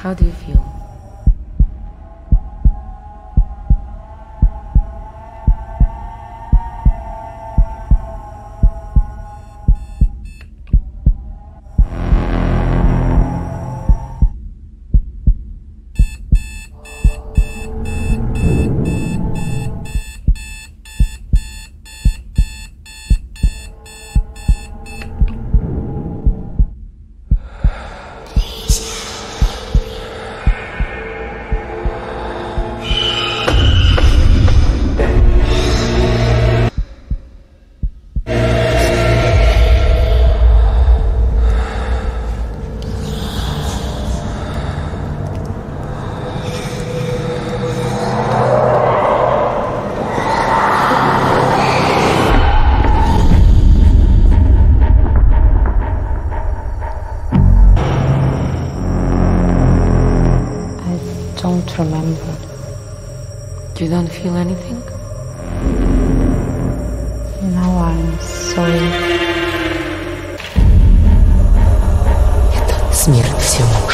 How do you feel? don't remember. You don't feel anything? Now I'm sorry. Это смерть Сёма.